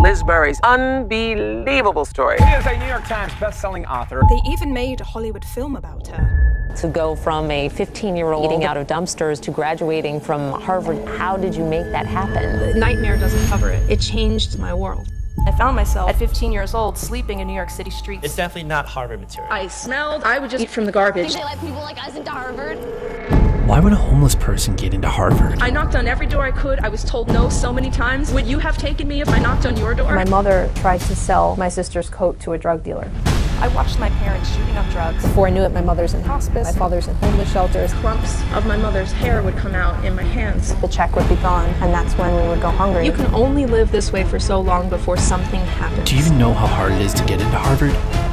Liz Murray's unbelievable story. She is a New York Times best-selling author. They even made a Hollywood film about her. To go from a 15-year-old eating out of dumpsters to graduating from Harvard, how did you make that happen? Nightmare doesn't cover it. It changed my world. I found myself at 15 years old sleeping in New York City streets. It's definitely not Harvard material. I smelled. I would just eat from the garbage. They let people like us into Harvard. Why would a homeless person get into Harvard? I knocked on every door I could. I was told no so many times. Would you have taken me if I knocked on your door? My mother tried to sell my sister's coat to a drug dealer. I watched my parents shooting up drugs. Before I knew it, my mother's in hospice, my father's in homeless shelters. Clumps of my mother's hair would come out in my hands. The check would be gone, and that's when we would go hungry. You can only live this way for so long before something happens. Do you even know how hard it is to get into Harvard?